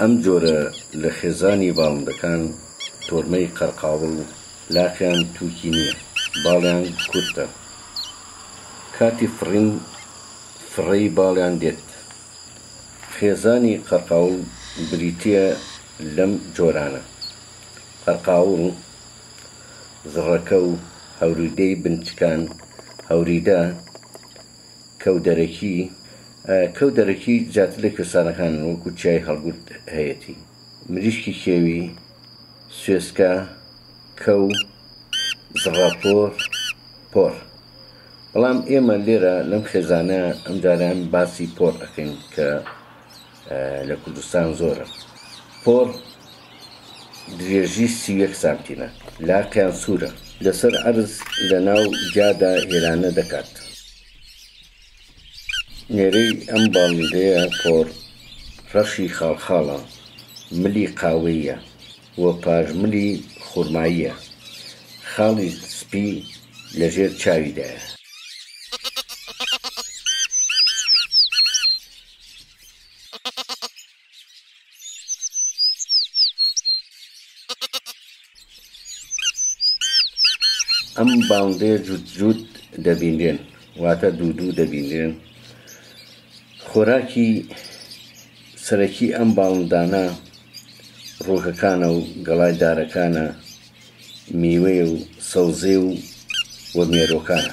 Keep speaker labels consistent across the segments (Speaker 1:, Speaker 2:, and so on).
Speaker 1: ئەم جۆرە لە خێزانی باڵندەکان تۆرمەی قەرقاوڵ لاقیان تووکی نییە، باڵیان کورتە، کاتی فڕین فڕێی باڵیان دێت. خێزانی قەرقاوڵ بریتییە لەم جۆرانە، قەرقاوڵ، زڕەکەو، هەوریدەی بنچکان، هەوریدە، کەو دەرەکی، کەو دەرەکی جیاتر لە کوێستانەکان وەکو چیای هەڵگورد هەیەتی. مریشکی کێوی، سوێسکە، کەو، زڕە پۆر، پۆر. بەڵام ئێمە لێرە لەم خێزانە ئەم جارەیان باسی پۆر ئەکەین کە لە کوردستان زۆرە. پۆڕ درێژی سی و یەک سانتیمە. لاقیان سوورە. لەسەر عەرز لە ناو گیادا هێرانە دەکات. نێرەی ئەم باڵندەیە پۆڕ ڕەشی خاڵخاڵە، ملی قاوەییە و پاش ملی خورماییە. خاڵی سپی لە ژێر چاویدایە. ئەم باڵندەیە جووت جووت دەبینرێن واتە دوو دوو دەبینرێن خۆراکی سەرەکی ئەم باڵندانە ڕۆکەکانە و گەڵای دارەکانە میوەیە و سەوزێ و وە مێرۆکانە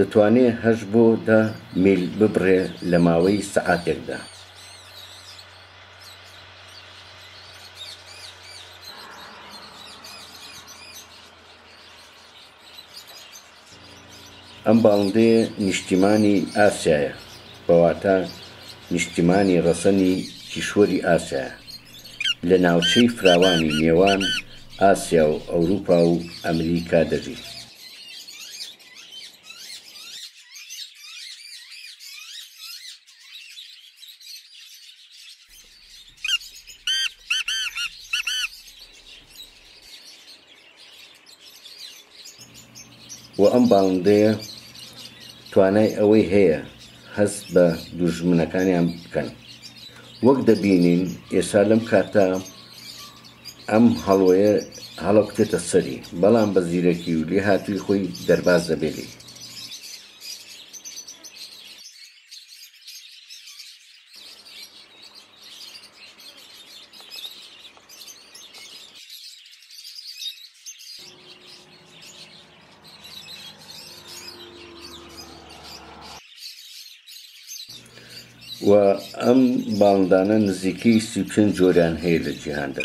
Speaker 1: دەتوانێت هەشت بۆ دە میل ببڕێت لە ماوەی سەعاتێکدا. ئەم باڵندەیە نیشتیمانی ئاسیایە بە واتا نیشتیمانی ڕەسەنی کیشوەری ئاسیایە لە ناوچەی فراوانی نێوان ئاسیا و ئەوروپا و ئەمریکا دەژی. و ئەم باڵندەیە توانای ئەوەی هەیە هەست بە دوژمنەکانیان بکەن وەک دەبینین ئێسا لەم کاتە ئەم هەڵوەیە هەڵە بکرێتە سەری بەڵام بە زیرەکی و لێ هاتووی خۆی دەرباز دەبێلی و ئەم باڵندانە نزیکەی سی پێنج جۆریان هەیە لە جیهاندا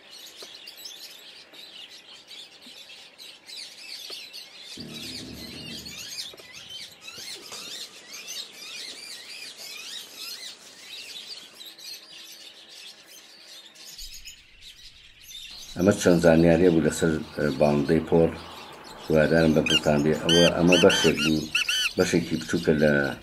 Speaker 1: ئەمە چەند زانیاریە بوو لەسەر باندەی پۆر هوادارم بەدڵتان بێ ئەوە ئەمە بەشێک بوو بەشێکی بچووکە لە